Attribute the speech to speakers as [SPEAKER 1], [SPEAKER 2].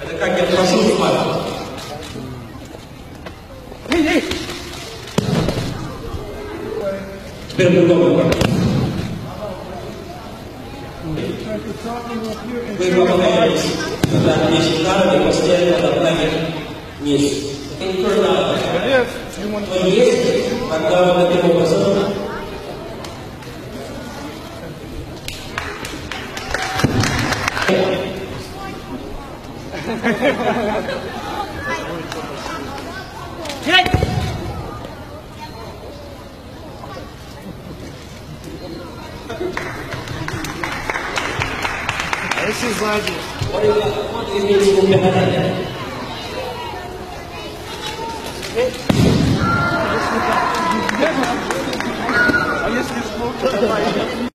[SPEAKER 1] Это как я прошу внимания.
[SPEAKER 2] Hey, hey!
[SPEAKER 1] Теперь
[SPEAKER 2] here and
[SPEAKER 1] Вы
[SPEAKER 2] turn the
[SPEAKER 1] поклоняетесь, когда весь удар, и после этого направить вниз. Это не надо.
[SPEAKER 2] If you want
[SPEAKER 1] Но если, когда вы таким образом É. Esse slide. Olha
[SPEAKER 2] lá, quantos. Tá Olha esse.